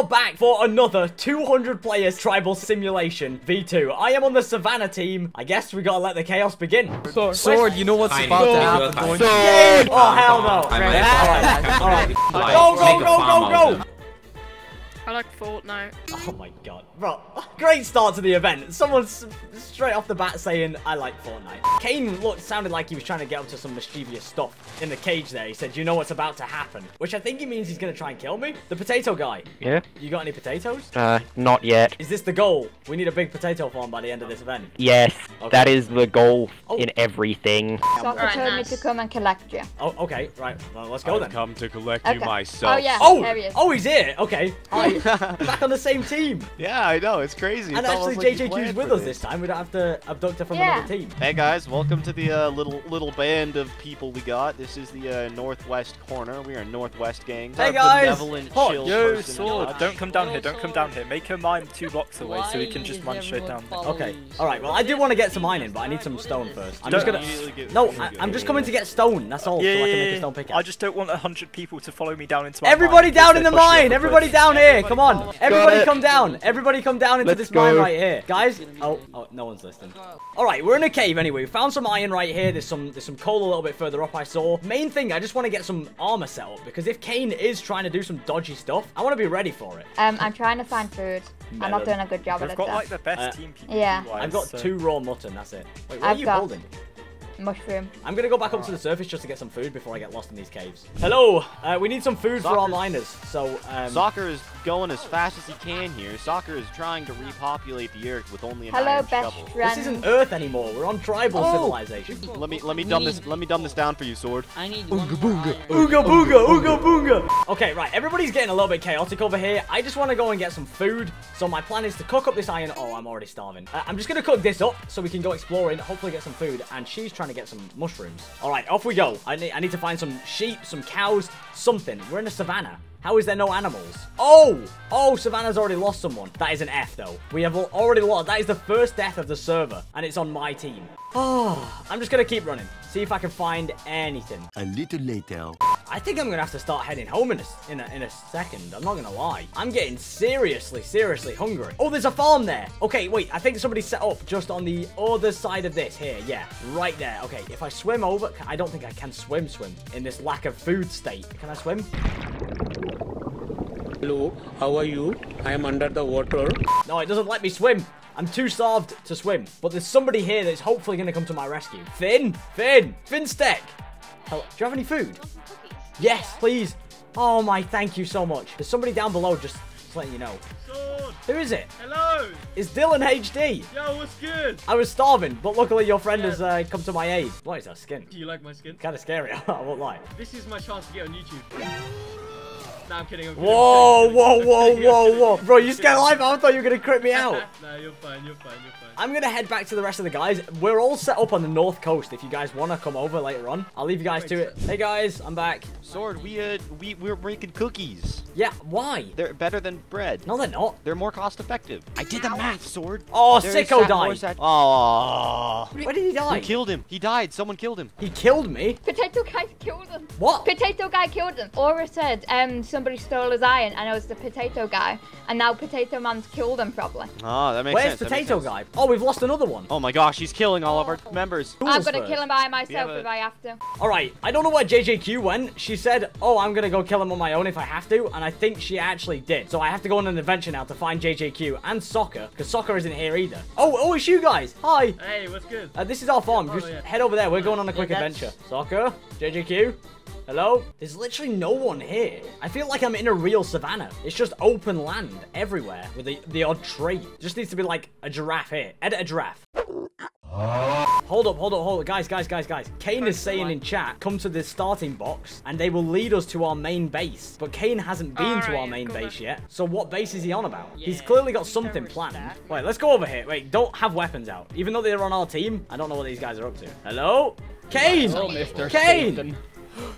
are back for another 200 players tribal simulation V2. I am on the Savannah team. I guess we gotta let the chaos begin. Sword. Sword, you know what's Tiny. about to happen, Tiny. don't you? Yay! Oh, hell no. I Alright, alright. Like, Go, go, go, go, go! I like Fortnite. Oh my god. Bro, great start to the event. Someone's straight off the bat saying, I like Fortnite. Kane looked, sounded like he was trying to get up to some mischievous stuff in the cage there. He said, you know what's about to happen. Which I think he means he's going to try and kill me. The potato guy. Yeah? You got any potatoes? Uh, not yet. Is this the goal? We need a big potato farm by the end of this event. Yes, Okay. that is the goal Oh. in everything. Soccer Right, told nice. me to come and collect you. Oh, okay. Right. Well, let's go then. come to collect Okay. You myself. Oh yeah, Oh, there he is. oh, he's here. Okay. Hi. Back on the same team. Yeah, I know. It's crazy. And It's actually, almost like JJQ's with us this time. We don't have to abduct her from Yeah. another team. Hey guys, welcome to the uh, little little band of people we got. This is the uh, northwest corner. We are Northwest Gang. Hey, Our guys. benevolent, Hot. chill Yo, person sword, Josh. don't come down here, don't come down here. Make her mine two blocks away so we can just run straight down there. Okay. All right. Well, I do want to get some iron, but I need some stone first. I'm just Don't- gonna. Immediately No, I, I'm just coming to get stone. That's all, Yeah, so I yeah, can make a yeah, stone pickaxe. I just don't want a hundred people to follow me down into my Everybody mine down in the mine! Everybody down here! Come on! Everybody come down! Everybody come down into Let's this mine go. right here, guys. Oh, oh, no one's listening. All right, we're in a cave anyway. We found some iron right here. There's some, there's some coal a little bit further up. I saw. Main thing, I just want to get some armor set up because if Kane is trying to do some dodgy stuff, I want to be ready for it. Um, I'm trying to find food. I'm not doing a good job at it. We've it got though. like the best Uh, team people. Yeah. I've got so- two raw mutton. That's it. Wait, what I've are you got- holding? Mushroom. I'm gonna go back up to the surface just to get some food before I get lost in these caves. Hello, uh, we need some food for our miners. So, um, Soccer is going as fast as he can here. Soccer is trying to repopulate the earth with only an Hello, iron best shovel. friend. this isn't Earth anymore. We're on tribal Oh. civilization. Let me let me dumb this let me dumb this down for you, sword. I need one more iron. Ooga booga, ooga booga. Okay, right. Everybody's getting a little bit chaotic over here. I just want to go and get some food. So my plan is to cook up this iron. Oh, I'm already starving. Uh, I'm just gonna cook this up so we can go exploring. Hopefully get some food. And she's trying to get some mushrooms. All right, off we go. I need I need to find some sheep, some cows, something. We're in a savannah. How is there no animals? Oh! Oh, Savannah's already lost someone. That is an F, though. We have already lost. That is the first death of the server, and it's on my team. Oh, I'm just going to keep running. See if I can find anything. A little later. I think I'm gonna have to start heading home in a, in a, in a second. I'm not gonna lie. I'm getting seriously, seriously hungry. Oh, there's a farm there. Okay, wait. I think somebody set up just on the other side of this. Here, yeah, right there. Okay, if I swim over, I don't think I can swim, swim in this lack of food state. Can I swim? Hello, how are you? I am under the water. No, it doesn't let me swim. I'm too starved to swim. But there's somebody here that's hopefully gonna come to my rescue. Finn, Finn, Finsteck. Hello. Do you have any food? Yes, please. Oh my, thank you so much. There's somebody down below just, just letting you know. Who is it? Hello! It's Dylan HD. Yo, what's good? I was starving, but luckily your friend has uh, come to my aid. What is that skin? Do you like my skin? Kind of scary, I won't lie. This is my chance to get on YouTube. Nah, I'm kidding. I'm kidding, Whoa, I'm kidding, whoa, I'm whoa, whoa, whoa. Bro, you kidding. scared life out? I thought you were going to crit me out. nah, you're fine, you're fine, you're fine. I'm gonna head back to the rest of the guys. We're all set up on the north coast. If you guys wanna come over later on, I'll leave you guys to it. Hey guys, I'm back. Sword, we uh we we're making cookies. Yeah, why? They're better than bread. No, they're not. They're more cost effective. I did the math, sword. Oh, There is Sicko died. sat- Oh. Where did he die? Who killed him? He died. Someone killed him. He killed me. Potato guy killed him. What? Potato guy killed him. Aura said um somebody stole his iron and it was the potato guy. And now Potato Man's killed him probably. Oh, that makes Where's sense. that makes Potato sense. Guy? Oh, we've lost another one. Oh my gosh, he's killing all of our members. I'm gonna kill him by myself have a- if I have to. All right, I don't know where JJQ went. She said, "Oh, I'm gonna go kill him on my own if I have to," and I think she actually did. So I have to go on an adventure now to find JJQ and Soccer, because Soccer isn't here either. Oh, oh, it's you guys. Hi. Hey, what's good? Uh, this is our farm. Oh, Just yeah. head over there. We're going on a quick that's- adventure. Soccer, JJQ. Hello? There's literally no one here. I feel like I'm in a real savannah. It's just open land everywhere with the, the odd tree. Just needs to be like a giraffe here. Edit a giraffe. Hold up, hold up, hold up. Guys, guys, guys, guys. Kane is saying in chat, come to the starting box and they will lead us to our main base. But Kane hasn't been to our main base back. yet. So what base is he on about? He's clearly got he something planned. that. Wait, let's go over here. Wait, don't have weapons out. Even though they're on our team, I don't know what these guys are up to. Hello? Kane! Hello, Mr. Kane!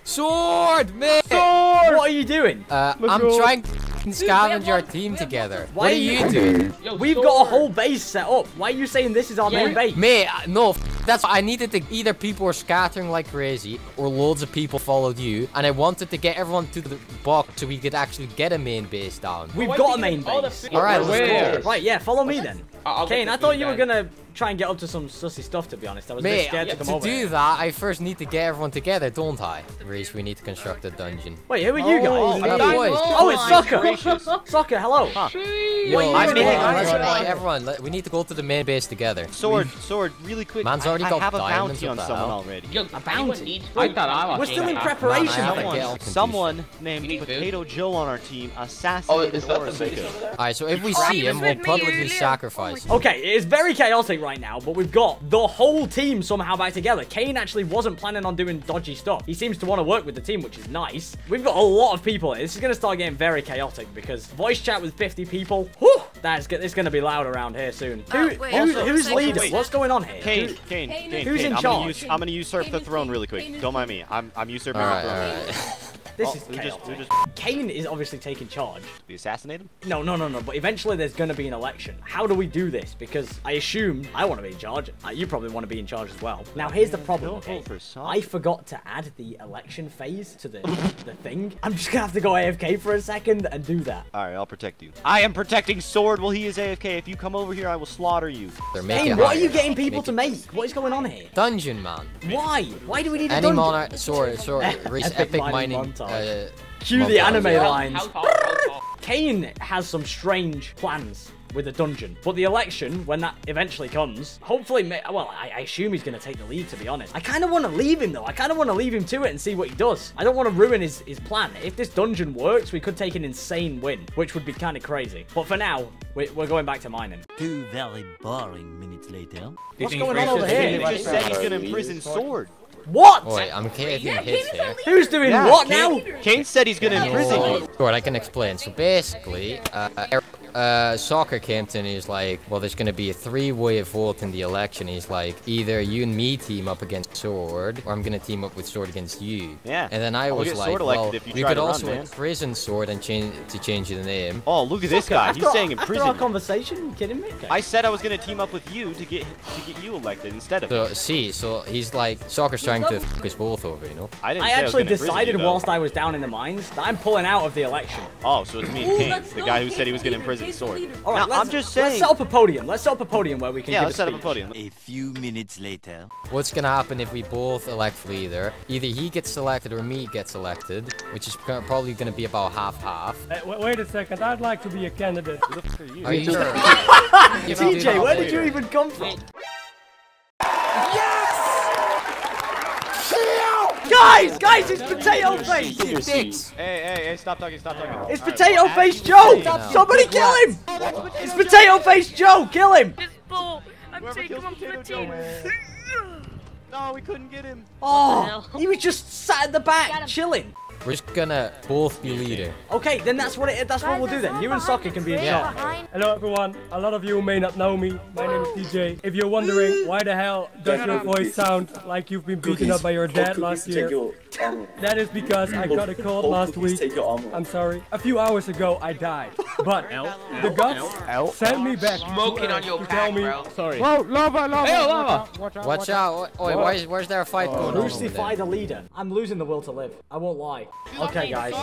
Sword, mate! What are you doing? Uh, I'm trying to scavenge our team together. Why what are are you- you doing? Yo, We've got a whole base set up. Why are you saying this is our main base? Mate, uh, no, f- That's I needed to either people were scattering like crazy or loads of people followed you, and I wanted to get everyone to the box so we could actually get a main base down. We've got a main base. All right, let's go. Right, yeah, follow me then. I'll Kane, get I thought food you were gonna try and get up to some sussy stuff, to be honest. I was a bit Mate, scared to to come over To do that, I first need to get everyone together, don't I? Reese, we need to construct a dungeon. Wait, who are you guys? Oh, Oh, boys. oh, it's Soccer! Soccer, hello! Yo, Wait, I'm go. in. Let's I'm invite in. everyone. Let- We need to go to the main base together. Sword, sword, really quick. Man's I- already I, got have a diamonds, bounty on someone hell? already. Yo, A bounty. I thought I was. We're still in preparation, Man, I have though. to Someone, get all confused. someone named need food? Potato Joe on our team Oh, assassinated is that the Orosuka. Alright, so if we Oh, see him, we'll publicly earlier. sacrifice. Okay, it is very chaotic right now, but we've got the whole team somehow back together. Kane actually wasn't planning on doing dodgy stuff. He seems to want to work with the team, which is nice. We've got a lot of people. This is going to start getting very chaotic because voice chat with 50 people, whew, that's it's going to be loud around here soon. Oh, Who, Oh, wait, who's, also- who's leader? wait. What's going on here? Kane, Who- Kane, Kane, Kane, Who's in I'm charge? Gonna use, I'm gonna usurp Kane the throne really quick. Don't mind me. I'm, I'm usurping the throne. alright. This Oh, is who just, chaotic. just Kane is obviously taking charge. we assassinate him? No, no, no, no. But eventually there's going to be an election. How do we do this? Because I assume I want to be in charge. Uh, you probably want to be in charge as well. Now, here's the problem, okay? for I forgot to add the election phase to the, the thing. I'm just going to have to go AFK for a second and do that. All right, I'll protect you. I am protecting Sword while he is AFK. If you come over here, I will slaughter you. They're making Kane, what are you getting people Make to make? What is going on here? Dungeon, man. Why? Why do we need a Any dungeon? monarch, sorry, sorry, Epic epic mining mining. Montage. Uh, Cue the anime How- lines. How tall? How tall? Kane has some strange plans with the dungeon. But the election, when that eventually comes, hopefully, well, I, I assume he's going to take the lead, to be honest. I kind of want to leave him, though. I kind of want to leave him to it and see what he does. I don't want to ruin his, his plan. If this dungeon works, we could take an insane win, which would be kind of crazy. But for now, we're, we're going back to mining. Two very boring minutes later. What's going on over here? He just said he's gonna imprison Sword. What? Wait, I'm getting hits here. Who's doing Yeah, what Kane, now? Kane said he's gonna imprison you. Sure, I can explain. So basically, uh, er- uh, Soccer came to and he's like, well, there's going to be a three-way vote in the election. He's like, either you and me team up against Sword, or I'm going to team up with Sword against you. Yeah. And then I I'll was like, Sword elected well, if you we could to run, also man. imprison Sword and change to change the name. Oh, look at this guy. He's After- saying After imprison. our you. conversation, you kidding me? Okay. I said I was gonna team up with you to get to get you elected instead of. So see, so he's like, Soccer's trying to f us both over, you know? I didn't. I say actually was decided you, whilst I was down in the mines that I'm pulling out of the election. Oh, so it's me and Kane, the guy who said he was gonna imprison Sword. All right, Now, let's, I'm just let's set up a podium. Let's set up a podium where we can Yeah, give let's a set up a podium. A few minutes later. What's gonna happen if we both elect leader? Either he gets selected or me gets elected, which is probably gonna be about half-half. wait a second, I'd like to be a candidate. Are you sure? You TJ, where did you even come from? Guys, guys, it's Potato Face! Dicks. Hey, hey, hey! Stop talking! Stop talking! It's All right, Potato well, Face Joe! you Somebody kill him! It's Potato Face Joe! Kill him! This ball. I'm taking kills one for the team. No, we couldn't get him. Oh, he was just sat at the back, chilling. We're just gonna both be leader. Okay, then that's what it. That's what we'll do then. You and Soccer can be in Yeah. charge. Hello everyone, a lot of you may not know me. My name is DJ. If you're wondering why the hell does your voice sound like you've been beaten up by your dad last year, that is because I got a cold last week. I'm sorry. A few hours ago I died. But the gods sent me back Smoking to, on your to tell back, me bro. Sorry. Watch out! Oi, why is, where's there a fight going on? Crucify the leader. I'm losing the will to live. I won't lie. Okay, guys.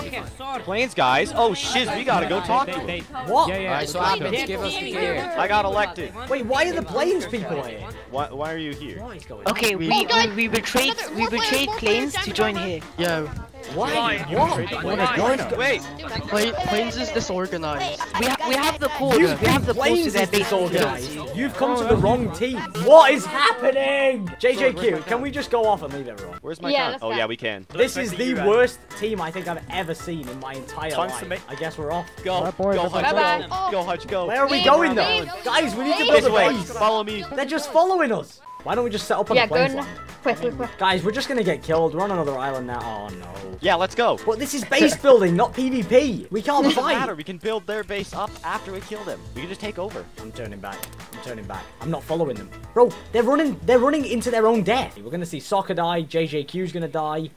Plains guys. Oh shiz, we gotta go talk to him. What? Yeah, Alright, so Admins, give us the gear. I got elected. Wait, why are the plains people here? Why, why are you here? What is going on? Okay, we, we, we betrayed we betrayed plains to join here. Why? What? Why? Wait, Plains is disorganized. We ha we have the code. You we have the codes plains to is their disorganized. You've come to the wrong team. What is happening? JJQ, can we just go off and leave everyone? where's my Yeah, count? Oh yeah, we can. This is the worst team I think I've ever seen in my entire Time life. I guess we're off. Go, go, Hutch, go, go, Hutch, go. Where are we going though? Guys, we need to Leave. build a base. Follow me. They're just following us. Why don't we just set up on Yeah, the go plains in. line? Quick, quick, quick. Guys, we're just gonna get killed. We're on another island now. Oh no. Yeah, let's go. But this is base building, not PvP. We can't Doesn't fight. matter. We can build their base up after we kill them. We can just take over. I'm turning back. I'm turning back. I'm not following them. Bro, they're running they're running into their own death. We're gonna see Soccer die, JJQ's gonna die.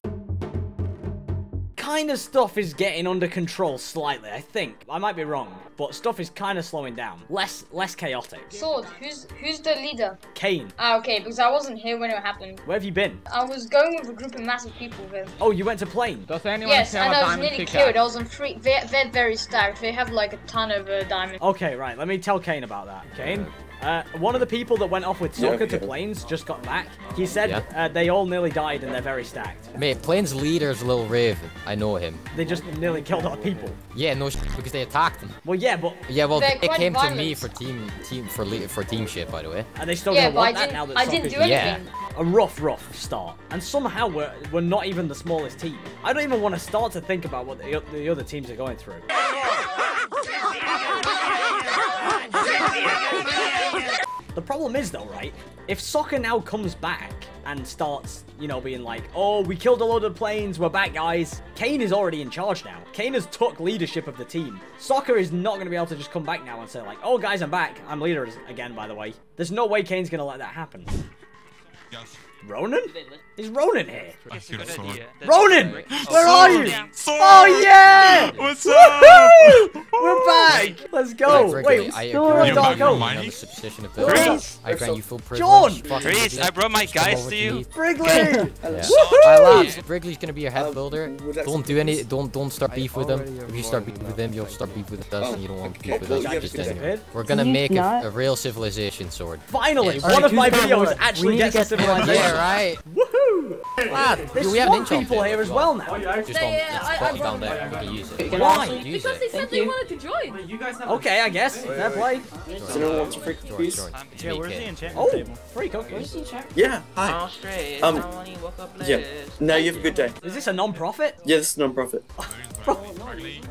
Kind of stuff is getting under control slightly, I think. I might be wrong, but stuff is kind of slowing down. Less less chaotic. Sword, who's who's the leader? Kane, Ah, okay, because I wasn't here when it happened. where have you been? I was going with a group of massive people with. Oh, you went to plane. Does anyone Yes, have and a I was diamond nearly pickaxe? killed. I was on three. They're, they're very stacked. They have like a ton of uh, diamonds. Okay, right. Let me tell Kane about that. Kane, uh, one of the people that went off with Yeah, soccer to okay. plains just got back. He said Yeah. uh, they all nearly died and they're very stacked. Mate, Plains leader's Lil Raven. I know him. They just nearly killed our people. Yeah, no sh- because they attacked them. Well, yeah, but Yeah, well, They're they quite came to me for team team for le- for team shit, by the way. and they still Yeah, don't but I want that now that I didn't soccer's do Yeah. a rough, rough start. And somehow we're, we're not even the smallest team. I don't even want to start to think about what the, the other teams are going through. Problem is though, right? If soccer now comes back and starts, you know, being like, oh, we killed a load of plains, we're back, guys. Kane is already in charge now. Kane has took leadership of the team. Soccer is not going to be able to just come back now and say like, oh, guys, I'm back. I'm leader again, by the way. There's no way Kane's going to let that happen. Ronan? Is Ronan here? Ronan! Where oh, are you? Oh yeah! What's up? We're oh. back! Let's go! Like, Wait, Wrigley, we I still agree have You Dark back from Oak. mine? Another substitution of Chris! business. I grant you full privilege. John! Fucking Chris, I brought my guys to you. me. Wrigley! Yeah. Woohoo! Alright, lads, Wrigley's gonna be your head builder. Don't do any. Don't don't start beef with him. If you start beef with him, you'll start beef with us, and you don't want beef with us. Oh, Just anyway. We're gonna make a, a real civilization sword. Finally, one of my videos actually gets get a civilization. Yeah, right. Woohoo! Lad, There's we have an swamp people here as well now. Just on Yeah, it's I- I spotty brought down there. You can use it. Why? Use Because they it. said they wanted to join. Okay, I guess. Fair play. Does anyone want some free George, cookies? George. Yeah, where's the BK. enchantment Oh, table? free cookies. Yeah, hi. Um, yeah. No, you have a good day. Is this a non-profit? Yeah, this is non-profit.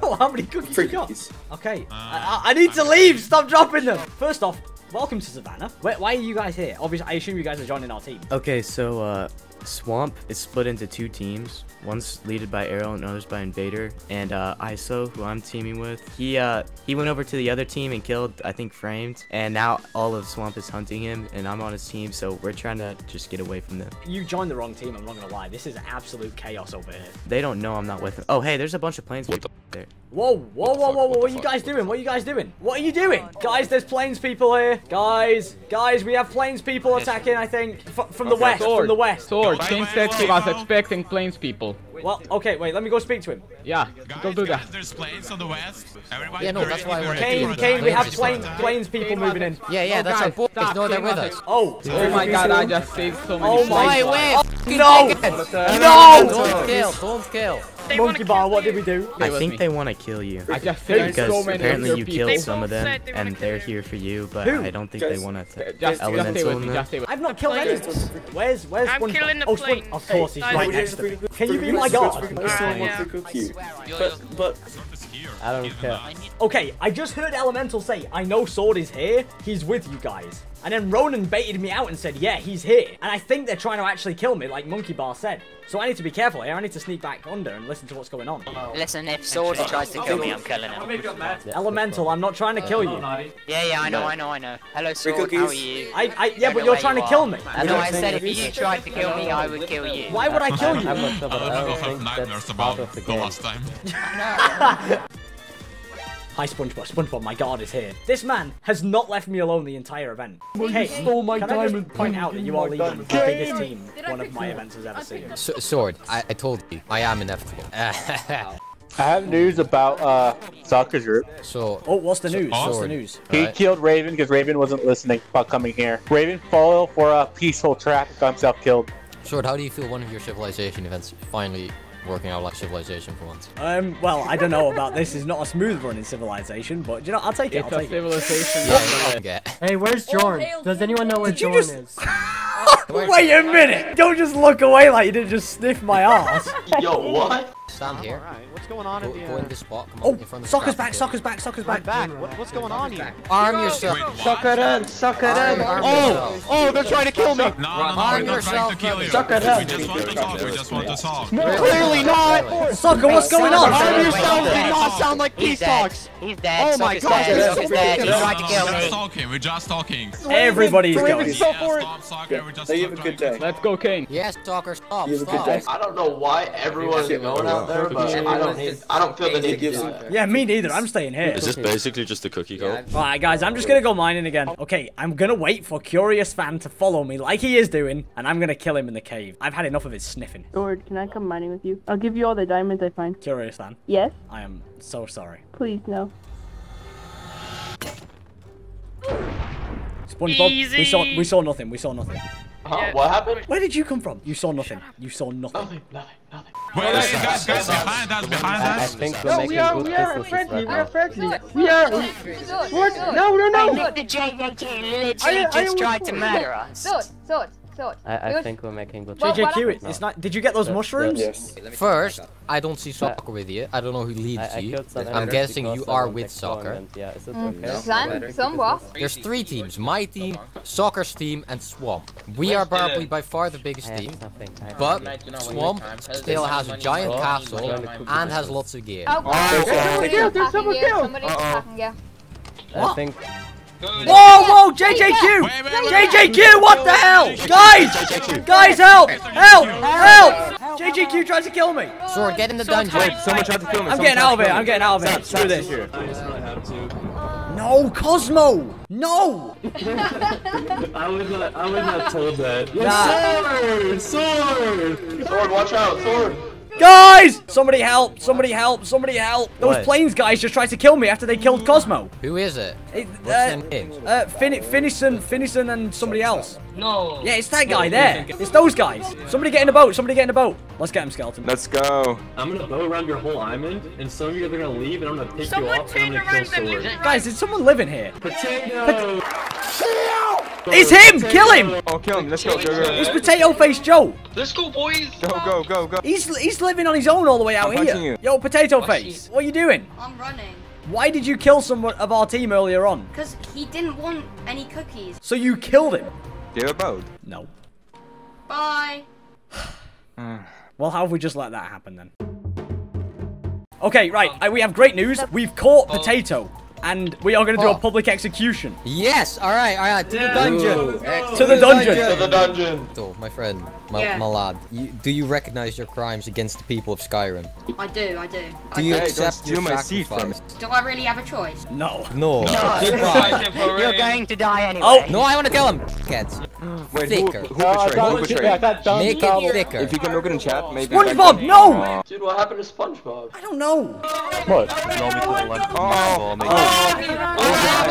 Oh, how many cookies Free you got? cookies. Okay, I, I I need to leave. Stop dropping them. First off, welcome to Savannah. Why, why are you guys here? Obviously, I assume you guys are joining our team. Okay, so uh, Swamp is split into two teams. One's led by Arrow and others by Invader. And uh, ISO, who I'm teaming with, he uh, he went over to the other team and killed, I think, Framed. And now all of Swamp is hunting him, and I'm on his team, so we're trying to just get away from them. You joined the wrong team. I'm not gonna lie. This is absolute chaos over here. They don't know I'm not with them. Oh, hey, there's a bunch of plains there. Whoa, whoa, whoa, whoa, whoa! What are you guys doing? What are you guys doing? What are you doing, oh, guys? There's plains people here, guys. Guys, we have plains people attacking. I think F from the west. Sword, From the west. Sword, King said he was expecting plains people. Well, okay, wait. Let me go speak to him. Yeah, go do that. There's plains on the west. Everybody Yeah, no, that's why I wanna Kane, Kane, we have Plains plains, is plains people moving in. Yeah, yeah, Oh, that's our guys, boys. stop, No, they're with us. Oh, Oh, oh my god, I just saved so many Oh my plains. way! no, No! no! Don't kill! Don't kill! They Monkey bar, what did we do? I think me. they want to kill you. I just saved Because so many apparently you killed people. some of them, they and they're kill here for you, but Who? I don't think Guys, they want to Just, just stay elemental with me, them. just stay with me. I've not killed any. Where's, where's I'm SpongeBob? killing the oh, plane. Of course, he's right next to me. Can you be Who's my the guard? first person Ah, wants yeah. to cook you? But, but, I don't care. Okay, I just heard Elemental say, I know Sword is here, he's with you guys. And then Ronan baited me out and said, yeah, he's here. And I think they're trying to actually kill me, like Monkey Bar said. So I need to be careful here, I need to sneak back under and listen to what's going on. Listen, if Sword tries to kill me, I'm killing him. Elemental, I'm not trying to kill you. Yeah, yeah, I know, I know, I know. Hello, Free Sword, how are cookies. you? I, I, yeah, but you're trying to kill me. I know I said if you tried to kill me, I would kill you. Why would I kill you? I'm gonna have nightmares about the last time. Hi, SpongeBob. SpongeBob, my guard is here. This man has not left me alone the entire event. Hey, stole my can I just diamond. point out that you are leading the biggest team one of my events has ever seen? S sword, I, I told you, I am inevitable. I have news about uh Soccer's group. so, Oh, what's the news? What's the news? He Alright. killed Raven because Raven wasn't listening about coming here. Raven fell for a peaceful trap and got himself killed. Sword, how do you feel one of your civilization events finally working out like civilization for once? Um, well, I don't know about this. It's not a smooth run in Civilization, but you know, I'll take it. It's I'll a take it. civilization. Yeah. Hey, where's Jorn? Does anyone know where Did Jorn just- is? Wait a minute! Don't just look away like you didn't just sniff my ass. Yo, what? Stand here. Alright, what's going on Go, at the, go uh, in this spot. Come Oh, on, in front of the soccer's back, light. soccer's back, soccer's back. back. What, what's going on here? Arm yourself. Suck it in, suck it in. Oh, oh, they're trying to kill me. No, no, no, Arm we're not trying to yourself, kill you. Suck it up. We just want to talk. We just want to talk. Clearly not. Soccer, what's going on? Arm yourself wait, did not sound like peace talks. He's dead. Oh my Soccer's gosh, dead. that's Soccer's so dead. He tried to kill me. We're just talking. We're just talking. Everybody's going. so Yeah, for it. stop soccer. We're just have a good day. Let's go, King. Yes, soccer, stop, have a good stop. day. I don't know why everyone's Shit, going bro. out there, but I don't need. I don't feel the need to do that. Yeah, me neither. I'm staying here. Is this basically just a cookie cult? Alright, guys, I'm just gonna go mining again. Okay, I'm gonna wait for Curious Fan to follow me like he is doing, and I'm gonna kill him in the cave. I've had enough of his sniffing. Lord, can I come mining with you? I'll give you all the diamonds I find. Curious Fan, Yes? I am so sorry. Please, no. SpongeBob, we saw we saw nothing. We saw nothing. Huh? What happened? Where did you come from? You saw nothing. You saw nothing. Wait, guys, guys, guys, behind us, behind us. No, we are, we are friendly, we are friendly. We are. What? No, no, no. I think the JJK I- literally I just tried to murder us. Sword, sword, sword. I, I think we're making good Well, JJQ, it, it's not. Did you get those mushrooms? Yes. First, I don't see soccer with you. I don't know who leads I, I you. killed I'm guessing you are with soccer. and- Yeah, is it Mm, okay? Some, somewhat. There's three teams: my team, soccer's team, and Swamp. We are probably by far the biggest team, something. I have but. Swamp still has a giant castle and has lots of gear. Oh, there's someone here, there's someone here. Somebody's attacking you. I think Whoa, whoa, JJQ! JJQ, what the hell? Guys! Guys, help! Help! Help! JJQ tries to kill me. Sword, get in the dungeon. Wait, someone tried to kill I'm getting out of here. I'm getting out of here. Screw this. No, Cosmo! No! I was not. I was not told that. Nah. Sword! Sword! Sword, watch out, sword. Guys! Somebody help! Somebody help! Somebody help! Those What? plains guys just tried to kill me after they killed Cosmo. Who is it? It, What's uh, their names? uh, fin Finison, Finison and somebody else. No. Yeah, it's that guy there. It's those guys. Somebody get in the boat. Somebody get in the boat. Let's get him, Skeleton. Let's go. I'm gonna bow around your whole island, and some of you are gonna leave, and I'm gonna pick you Someone up, and I'm gonna kill Sword. Guys, did someone live in here? Potato! It's him! Kill him! Oh, kill him. Let's go. Go, go. It's Potato Face Joe. Let's go, boys. Go, go, go, go. He's he's living on his own all the way out I'm here. you. Yo, Potato Face, what are you doing? I'm running. Why did you kill someone of our team earlier on? Because he didn't want any cookies. So you killed him? Give a boat. No. Bye. Well, how have we just let that happen then? Okay, right. uh, we have great news. We've caught Potato. And we are going to do a oh. public execution. Yes. All right. All right. To the dungeon. To the dungeon. To the dungeon. So, my friend, my, Yeah. my lad, you, do you recognize your crimes against the people of Skyrim? I do, I do. I Do you do. accept your steal my seed from sacrifice? Do I really have a choice? No. No. You're going to die anyway. Oh no! I want to kill him. Cats. Wait, Thicker. who, who betrayed? Who betrayed? Make it thicker. If you can look it in chat, maybe. SpongeBob, no! Dude, what happened to SpongeBob? I don't know. What? Oh. Oh.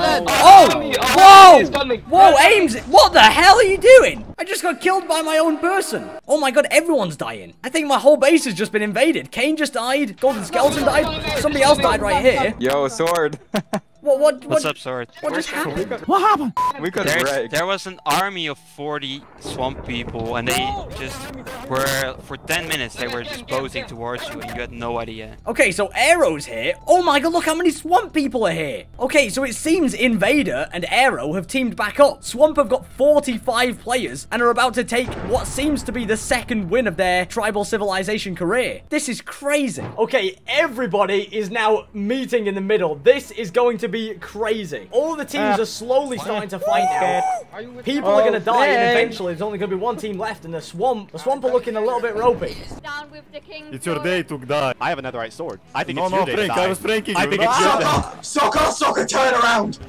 Oh. oh! Whoa! Whoa, Ames! What the hell are you doing? I just got killed by my own person. Oh my god, everyone's dying. I think my whole base has just been invaded. Kane just died. Golden Skeleton died. Somebody else died right here. Yo, sword. What? What? What? What's up, Sword? What just happened? What happened? We got There's- wrecked. there was an army of 40 swamp people, and they just were, for 10 minutes, they were just posing towards you, and you had no idea. Okay, so Arrow's here. Oh my god, look how many Swamp people are here. Okay, so it seems Invader and Arrow have teamed back up. Swamp have got 45 players and are about to take what seems to be the second win of their tribal civilization career. This is crazy. Okay, everybody is now meeting in the middle. This is going to be crazy. All the teams are slowly starting to fight now. People are going to die, and eventually there's only going to be one team left, and the Swamp, the Swamp are looking a little bit ropey. Down with the king. It's your day to die. I have another netherite sword. I think No, it's no, your day Frank, to die. I was pranking I you. think it's your ah! day. Soccer! Soccer! Soccer! Turn around!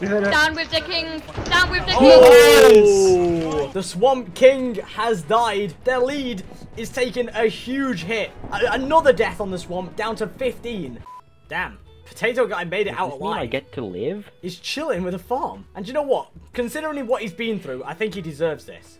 Down with the king. Down with the king. Oh! The Swamp King has died. Their lead is taking a huge hit. A- another death on the Swamp, down to 15. Damn. Potato Guy made it out Does this mean I get to live? He's chilling with a farm. And you know what? Considering what he's been through, I think he deserves this.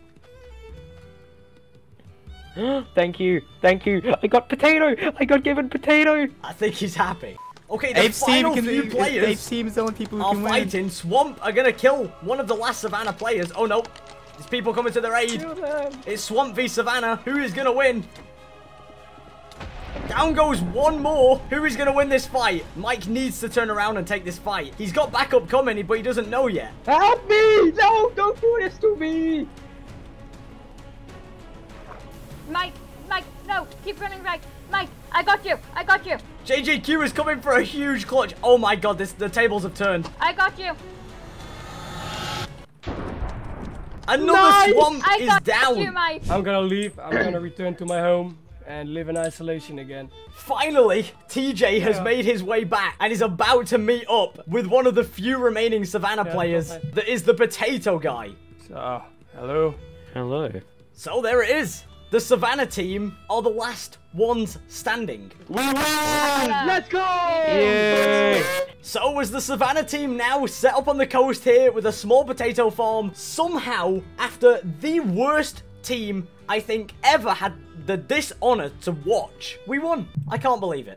Thank you, thank you. I got potato. I got given potato. I think he's happy. Okay, the Ape's team final can few players Ape's team is the only people who are can win. fighting. Swamp are gonna kill one of the last Savannah players. Oh no, there's people coming to their aid. It's Swamp v Savannah. Who is gonna win? Down goes one more. Who is gonna win this fight? Mike needs to turn around and take this fight. He's got backup coming, but he doesn't know yet. Help me! No, don't do this to me! Mike, Mike, no, keep running right. Mike, I got you. I got you. JJQ is coming for a huge clutch. Oh my god, this the tables have turned. I got you. Another Nice! swamp I is got down. you, Mike. I'm gonna leave. I'm gonna return to my home. And live in isolation again. Finally, TJ has Yeah. made his way back and is about to meet up with one of the few remaining Savannah Yeah, players okay. that is the potato guy. So, hello. Hello. So there it is. The Savannah team are the last ones standing. We win! Let's go! Yay! So was the Savannah team now set up on the coast here with a small potato farm somehow after the worst team I think ever had the dishonor to watch. We won. I can't believe it.